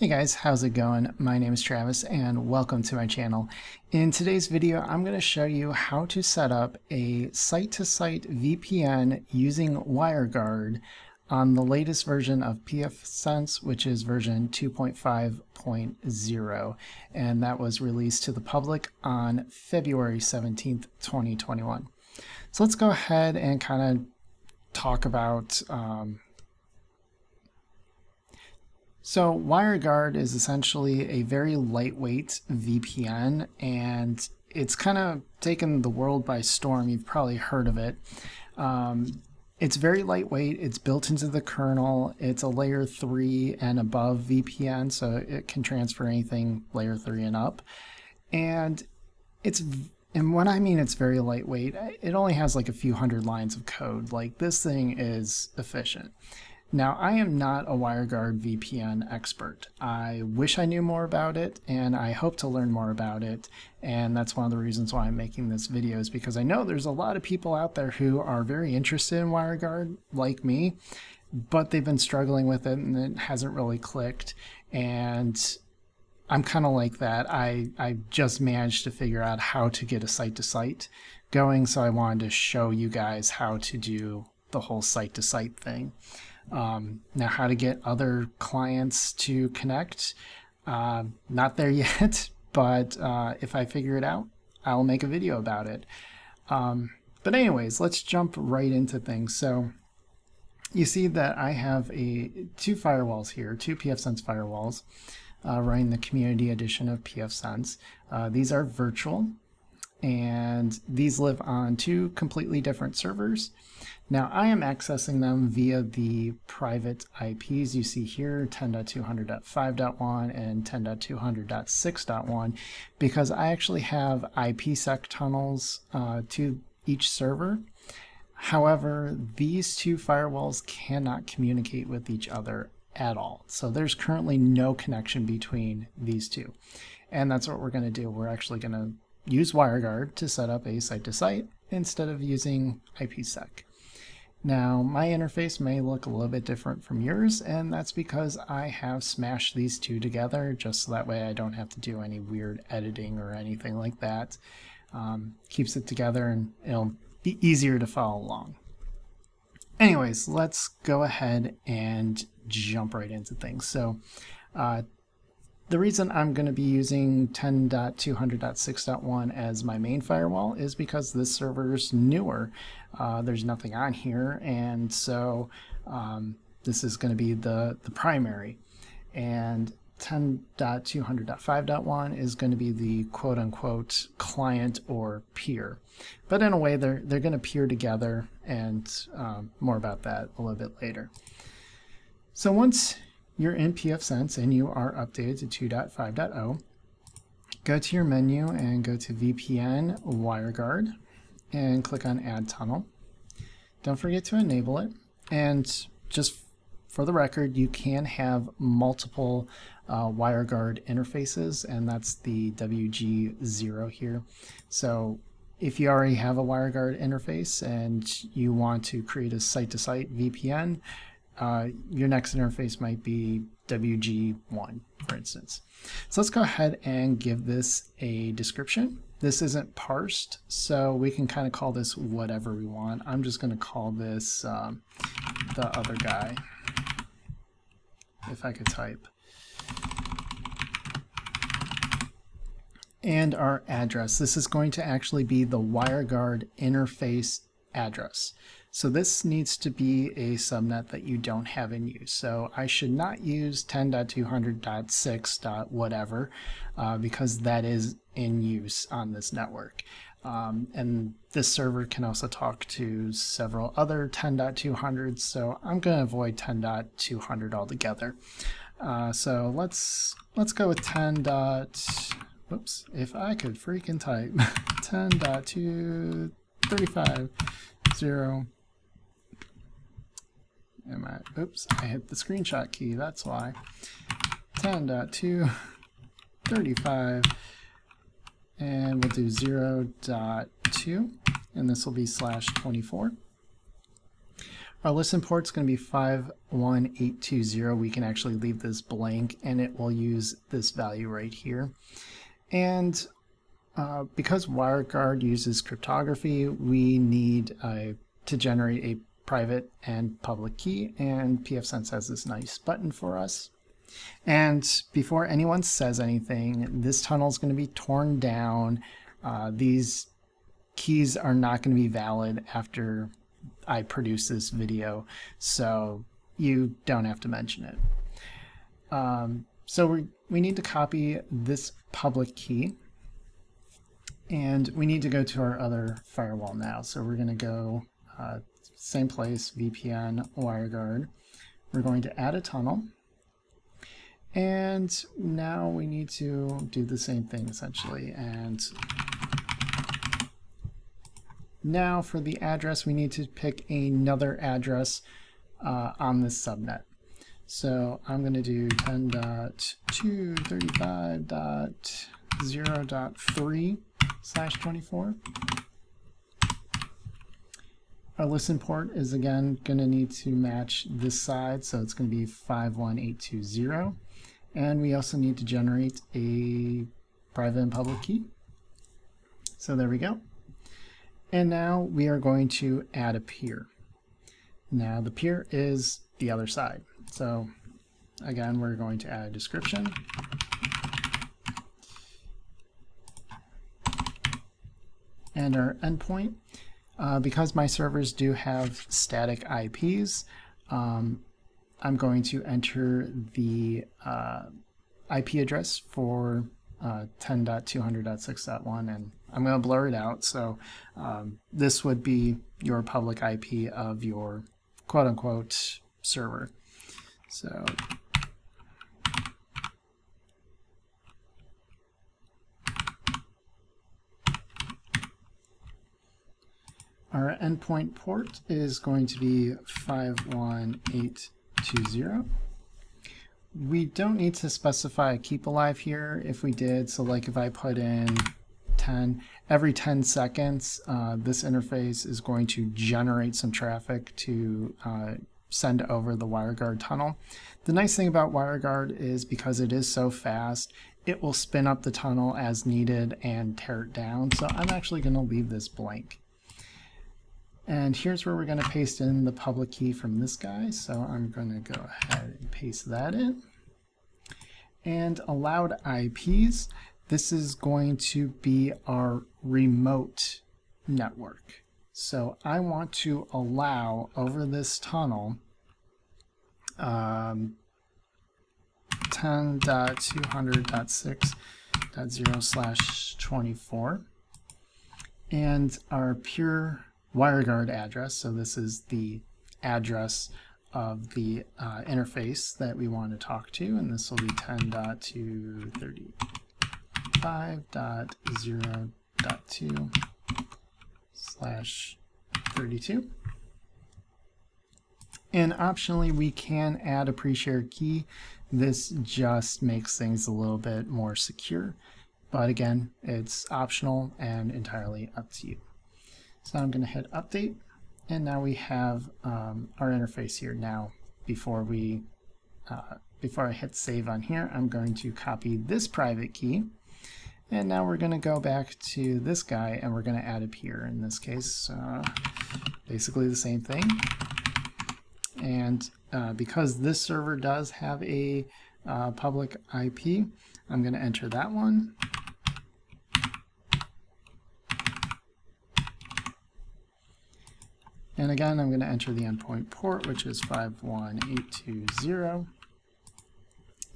Hey guys, how's it going? My name is Travis and welcome to my channel. In today's video, I'm going to show you how to set up a site-to-site -site VPN using WireGuard on the latest version of pfSense, which is version 2.5.0, and that was released to the public on February 17th, 2021. So let's go ahead and kind of talk about um, so WireGuard is essentially a very lightweight VPN and it's kind of taken the world by storm. You've probably heard of it. Um, it's very lightweight. It's built into the kernel. It's a layer 3 and above VPN, so it can transfer anything layer 3 and up. And it's and when I mean it's very lightweight, it only has like a few hundred lines of code. Like this thing is efficient. Now, I am not a WireGuard VPN expert. I wish I knew more about it, and I hope to learn more about it. And that's one of the reasons why I'm making this video is because I know there's a lot of people out there who are very interested in WireGuard, like me, but they've been struggling with it and it hasn't really clicked. And I'm kind of like that. I, I just managed to figure out how to get a site-to-site -site going, so I wanted to show you guys how to do the whole site-to-site -site thing. Um, now, how to get other clients to connect, uh, not there yet, but uh, if I figure it out, I'll make a video about it. Um, but anyways, let's jump right into things. So you see that I have a two firewalls here, two pfSense firewalls uh, running the community edition of pfSense. Uh, these are virtual and these live on two completely different servers. Now I am accessing them via the private IPs you see here, 10.200.5.1 and 10.200.6.1, because I actually have IPsec tunnels uh, to each server. However, these two firewalls cannot communicate with each other at all. So there's currently no connection between these two. And that's what we're going to do. We're actually going to use WireGuard to set up a site-to-site -site instead of using IPsec. Now, my interface may look a little bit different from yours, and that's because I have smashed these two together just so that way I don't have to do any weird editing or anything like that. Um, keeps it together and it'll be easier to follow along. Anyways, let's go ahead and jump right into things. So uh, the reason I'm going to be using 10.200.6.1 as my main firewall is because this server is newer. Uh, there's nothing on here, and so um, this is going to be the, the primary. And 10.200.5.1 is going to be the quote-unquote client or peer. But in a way, they're, they're going to peer together, and um, more about that a little bit later. So once you're in pfSense and you are updated to 2.5.0, go to your menu and go to VPN WireGuard and click on Add Tunnel. Don't forget to enable it. And just for the record, you can have multiple uh, WireGuard interfaces, and that's the WG0 here. So if you already have a WireGuard interface and you want to create a site-to-site -site VPN, uh, your next interface might be WG1, for instance. So let's go ahead and give this a description. This isn't parsed, so we can kind of call this whatever we want. I'm just going to call this um, the other guy, if I could type. And our address. This is going to actually be the WireGuard interface address. So this needs to be a subnet that you don't have in use. So I should not use 10.200.6. whatever uh, because that is in use on this network. Um, and this server can also talk to several other 10.200s, so I'm going to avoid 10.200 altogether. Uh, so let's let's go with 10. Whoops, if I could freaking type 10.235 0 am I, oops, I hit the screenshot key, that's why. 10.235 and we'll do 0 0.2 and this will be slash 24. Our listen port is going to be 51820. We can actually leave this blank and it will use this value right here. And uh, because WireGuard uses cryptography, we need uh, to generate a private and public key, and pfSense has this nice button for us. And before anyone says anything, this tunnel is going to be torn down. Uh, these keys are not going to be valid after I produce this video, so you don't have to mention it. Um, so we, we need to copy this public key and we need to go to our other firewall now. So we're going to go uh, same place, VPN, WireGuard. We're going to add a tunnel. And now we need to do the same thing essentially. And now for the address, we need to pick another address uh, on this subnet. So I'm going to do 10.235.0.3 slash 24. Our listen port is again going to need to match this side, so it's going to be 51820. And we also need to generate a private and public key. So there we go. And now we are going to add a peer. Now the peer is the other side. So again, we're going to add a description. And our endpoint. Uh, because my servers do have static IPs, um, I'm going to enter the uh, IP address for uh, 10.200.6.1 and I'm going to blur it out. So um, this would be your public IP of your quote unquote server. So Our endpoint port is going to be 51820. We don't need to specify a keep alive here if we did. So like if I put in 10, every 10 seconds, uh, this interface is going to generate some traffic to uh, send over the WireGuard tunnel. The nice thing about WireGuard is because it is so fast, it will spin up the tunnel as needed and tear it down. So I'm actually going to leave this blank. And here's where we're going to paste in the public key from this guy. So I'm going to go ahead and paste that in. And allowed IPs, this is going to be our remote network. So I want to allow over this tunnel um, 10.200.6.0 slash 24 and our peer WireGuard address. So this is the address of the uh, interface that we want to talk to, and this will be 10.235.0.2 slash 32. And optionally, we can add a pre-shared key. This just makes things a little bit more secure. But again, it's optional and entirely up to you. So I'm going to hit update and now we have um, our interface here. Now before we uh, before I hit save on here I'm going to copy this private key. And now we're going to go back to this guy and we're going to add a peer in this case uh, basically the same thing. And uh, because this server does have a uh, public IP I'm going to enter that one And again, I'm going to enter the endpoint port, which is 51820.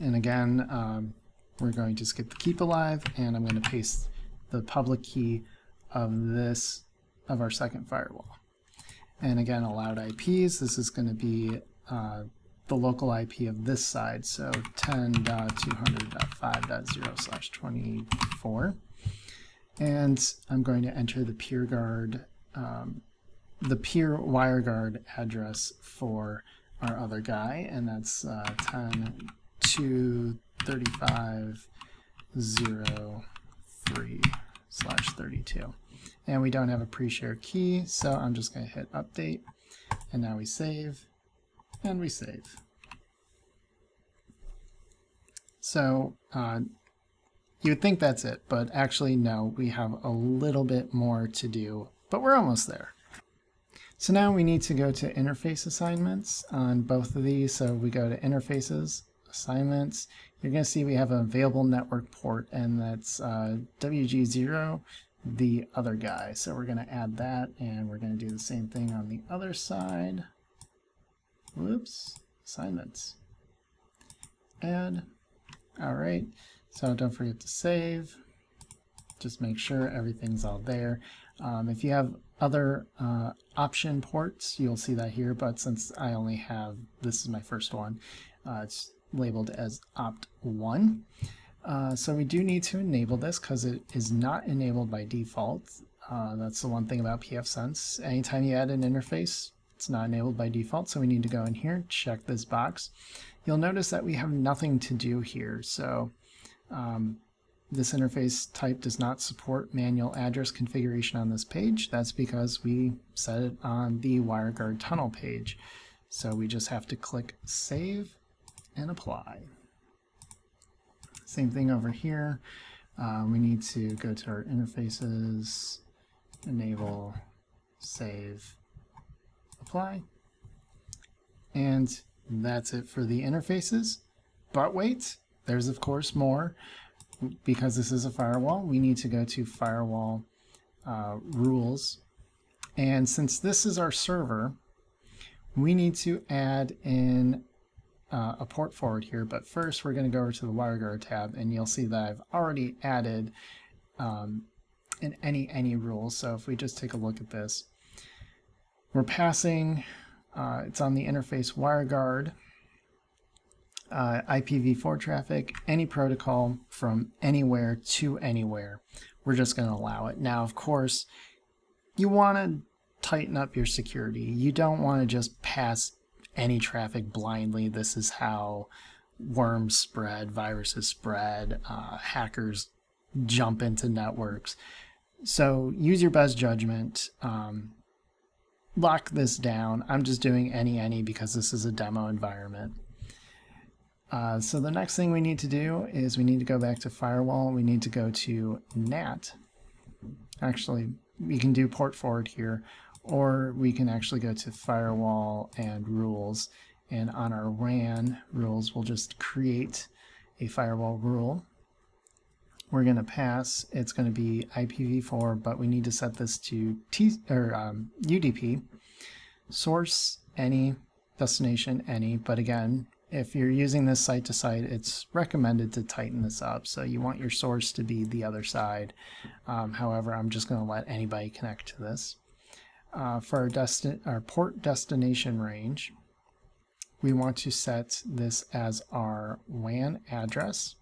And again, um, we're going to skip the keep alive, and I'm going to paste the public key of this, of our second firewall. And again, allowed IPs, this is going to be uh, the local IP of this side, so 10.200.5.0 slash 24. And I'm going to enter the PeerGuard um, the peer WireGuard address for our other guy, and that's uh, 10 to 35 0 3 slash 32. And we don't have a pre-share key, so I'm just going to hit update. And now we save, and we save. So uh, you would think that's it, but actually no, we have a little bit more to do, but we're almost there. So now we need to go to interface assignments on both of these. So we go to interfaces, assignments. You're going to see we have an available network port and that's uh, WG0, the other guy. So we're going to add that and we're going to do the same thing on the other side. Whoops, assignments. Add. All right, so don't forget to save. Just make sure everything's all there. Um, if you have other uh, option ports, you'll see that here, but since I only have, this is my first one, uh, it's labeled as opt1. Uh, so we do need to enable this because it is not enabled by default. Uh, that's the one thing about pfSense. Anytime you add an interface, it's not enabled by default, so we need to go in here, check this box. You'll notice that we have nothing to do here, so um, this interface type does not support manual address configuration on this page. That's because we set it on the WireGuard tunnel page. So we just have to click Save and Apply. Same thing over here. Uh, we need to go to our interfaces, enable, save, apply. And that's it for the interfaces. But wait, there's of course more because this is a firewall, we need to go to firewall uh, rules. And since this is our server, we need to add in uh, a port forward here. But first, we're going to go over to the WireGuard tab, and you'll see that I've already added um, any any rules. So if we just take a look at this, we're passing. Uh, it's on the interface WireGuard uh, IPv4 traffic, any protocol from anywhere to anywhere. We're just going to allow it. Now, of course, you want to tighten up your security. You don't want to just pass any traffic blindly. This is how worms spread, viruses spread, uh, hackers jump into networks. So use your best judgment. Um, lock this down. I'm just doing any any because this is a demo environment. Uh, so the next thing we need to do is we need to go back to firewall. We need to go to NAT. Actually, we can do port forward here, or we can actually go to firewall and rules. And on our WAN rules, we'll just create a firewall rule. We're going to pass, it's going to be IPv4, but we need to set this to T or um, UDP, source any, destination any, but again, if you're using this site to site, it's recommended to tighten this up. So you want your source to be the other side. Um, however, I'm just going to let anybody connect to this. Uh, for our, desti our port destination range, we want to set this as our WAN address.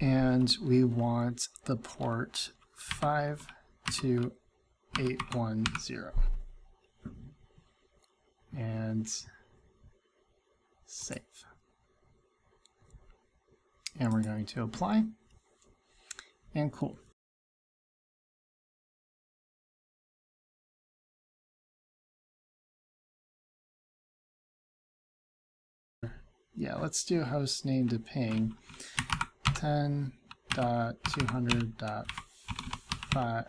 And we want the port 52810. And save. And we're going to apply. And cool. Yeah, let's do host name to ping 10.200.5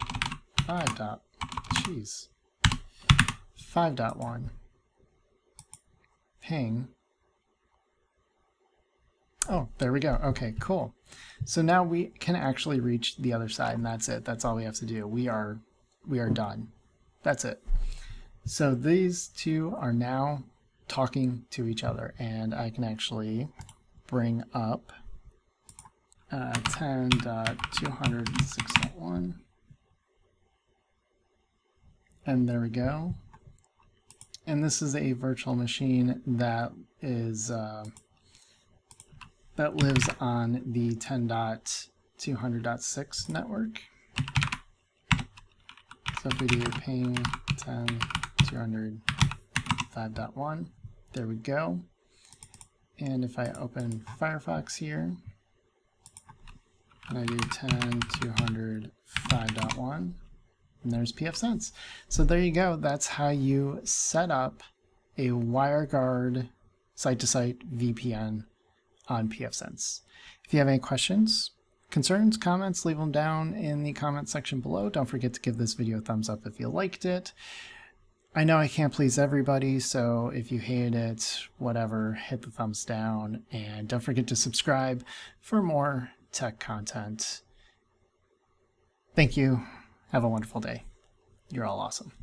5 dot, jeez, 5.1 ping Oh, there we go. Okay, cool. So now we can actually reach the other side and that's it. That's all we have to do. We are we are done. That's it. So these two are now talking to each other and I can actually bring up uh, 10.206.1 and there we go. And this is a virtual machine that is uh, that lives on the 10.200.6 network. So if we do ping 10.200.5.1, there we go. And if I open Firefox here, and I do 10.200.5.1, and there's pfSense. So there you go. That's how you set up a WireGuard site-to-site VPN on pfSense. If you have any questions, concerns, comments, leave them down in the comment section below. Don't forget to give this video a thumbs up if you liked it. I know I can't please everybody, so if you hate it, whatever, hit the thumbs down. And don't forget to subscribe for more tech content. Thank you. Have a wonderful day. You're all awesome.